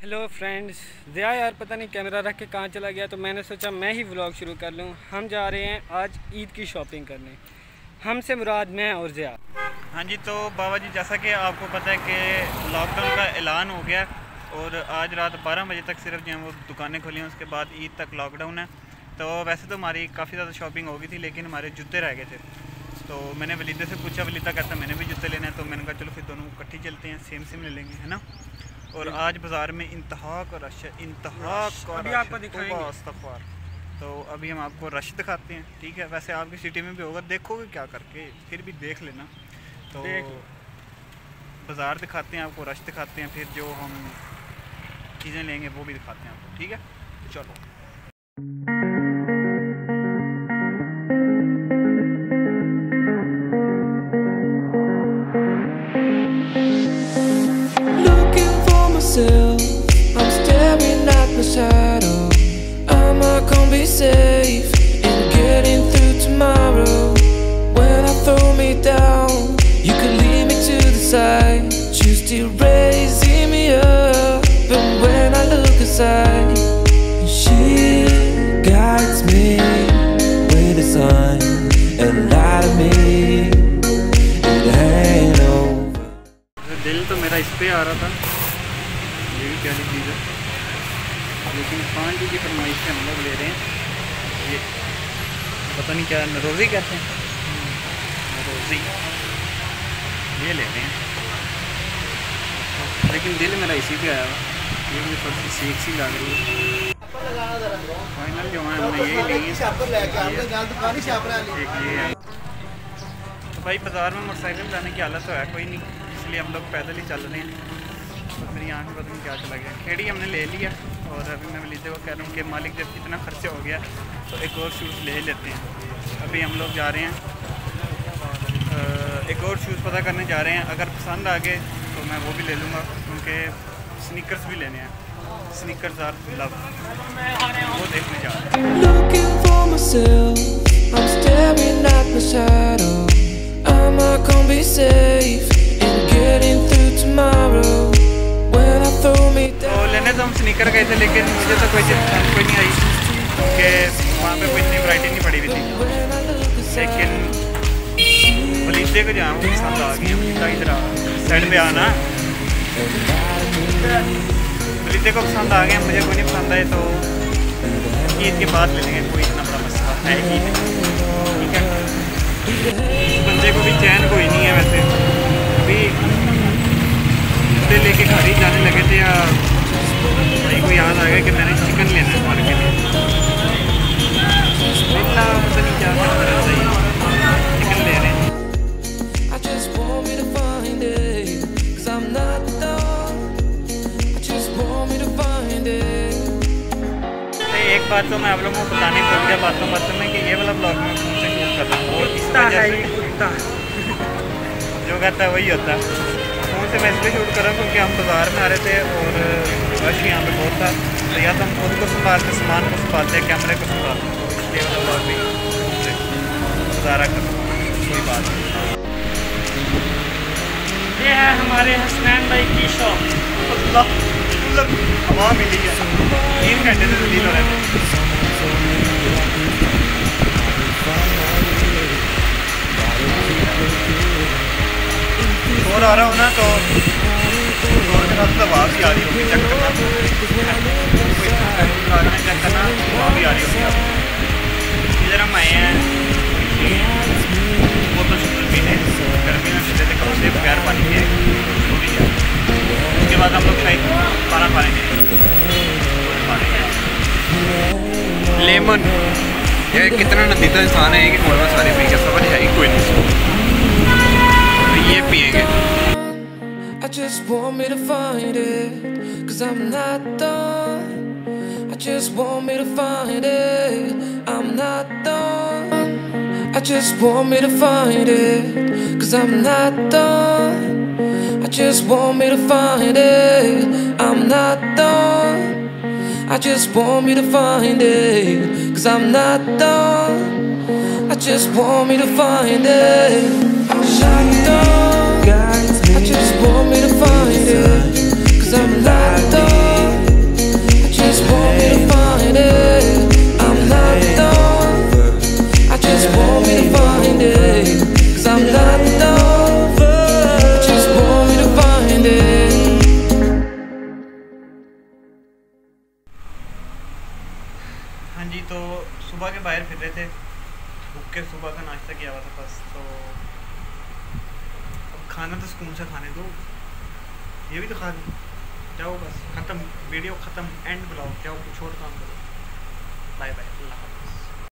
Hello friends Zia यार, पता नहीं कैमरा रख के कहाँ चला गया तो मैंने सोचा मैं ही व्लॉग शुरू कर लूँ। हम जा रहे हैं आज ईद की शॉपिंग करने। हमसे मुराद मैं और ज़िया हाँ जी तो बाबा जी, जैसा कि आपको पता है कि लॉकडाउन का ऐलान हो गया और आज रात 12 बजे तक सिर्फ़ जो है वो दुकानें खुली हैं, उसके बाद ईद तक लॉकडाउन है। तो वैसे तो हमारी काफ़ी ज़्यादा शॉपिंग हो गई थी, लेकिन हमारे जूते रह गए थे। तो मैंने वलीदे से पूछा, वलीदा कहता मैंने भी जूते लेने हैं। तो मैंने कहा, चलो फिर दोनों इकट्ठी चलते हैं सेम सेम ले लेंगे, है ना? और आज बाज़ार में इंतहा का रश है इंतहा का अभी आपको दिखाएँगे। तो अभी हम आपको रश दिखाते हैं ठीक है? वैसे आपकी सिटी में भी होगा देखोगे क्या करके फिर भी देख लेना। तो बाज़ार दिखाते हैं आपको रश दिखाते हैं फिर जो हम चीज़ें लेंगे वो भी दिखाते हैं आपको ठीक है? चलो। shadow. Am I gonna be safe in getting through tomorrow? When I throw me down, you could lead me to the side. You still raising me up, but when I look aside, she guides me with a sign and light of me. It ain't over. दिल तो मेरा इस पे आ रहा था ये भी प्यारी चीज़ है लेकिन खान जी की फरमाइश से हम लोग ले रहे हैं। ये पता नहीं क्या नरोज़ी कहते हैं। नरोज़ी। ये ले रहे हैं। लेकिन दिल मेरा इसी पे आया हुआ। ये मुझे थोड़ी सी सीख सी लग रही है। फाइनल जो है, हमने यही ली है। तो भाई, बाज़ार में मोटरसाइकिल जाने की हालत तो है, कोई नहीं। इसलिए हम लोग पैदल ही चल रहे हैं। तो मेरी आँख पता नहीं क्या चला गया। खेड़ी हमने ले लिया। और अभी मैं वलीदे को कह रहा हूँ कि मालिक जब इतना खर्चा हो गया तो एक और शूज़ ले लेते हैं। अभी हम लोग जा रहे हैं एक और शूज़ पता करने जा रहे हैं। अगर पसंद आ गए तो मैं वो भी ले लूँगा। क्योंकि स्निकर्स भी लेने हैं। स्नीकर्स आर लव वो देखने जा रहे हैं। लेने तो हम स्नीकर गए थे, लेकिन मुझे तो कोई चीज़ पसंद कोई नहीं आई। कि वहाँ पे कोई इतनी वैरायटी नहीं पड़ी हुई थी। लेकिन वलीदे को वो पसंद आ गई वलीदा इधर आ साइड पे आना। वलीदे को पसंद आ गया, मुझे कोई नहीं पसंद आए तो ईद के बाद ले लेंगे। कोई इतना बड़ा मसला है ही नहीं। ठीक है? बंदे को भी चैन कोई नहीं है वैसे। अभी लेके घर ही जाने लगे थे या भाई को याद आ गया कि मैंने चिकन लेना है घर के लिए। इतना पता नहीं क्या करना चाहिए चिकन ले रहे हैं. तो एक बात तो मैं आप लोगों को बताने भूल गया बातों बातों में कि ये वाला ब्लॉग मैं फ़ोन से शूट कर रहा हूँ। इस वजह से कुत्ता जो कहता है वही होता है। फ़ोन से मैं इसलिए शूट कर रहा हूँ? क्योंकि हम बाज़ार में आ रहे थे और रश यहाँ पे बहुत था। तो या तो हम खुद को संभालते सामान को संभालते कैमरे को संभालते तो इसलिए वाला ब्लॉग भी गुजारा कर कोई बात नहीं। ये है हमारे हसनैन भाई की शॉप मतलब हवा मिली है। तीन घंटे से दिल्ली हो रहे थे और आ रहा हूँ ना तो और के साथ हवा भी आ रही होगी। इधर हम आए हैं पीने गर्मी बगैर उसके बाद हम खाना लेमन। ये कितना नतीजा इंसान है कि में सारी पी के just want me to find it. Cause I'm not done. I just want me to find it. I'm not done. I just want me to find it. Cause I'm not done. I just want me to find it. I'm not done. I just want me to find it. Cause I'm not done. I just want me to find it. Shut down. तो सुबह के बाहर फिर रहे थे। भूख के सुबह का नाश्ता किया हुआ था बस तो अब खाना तो सुकून से खाने दो। ये भी तो खा जाओ बस, ख़त्म वीडियो ख़त्म एंड बुलाओ। जाओ कुछ और काम करो। Bye bye Allah.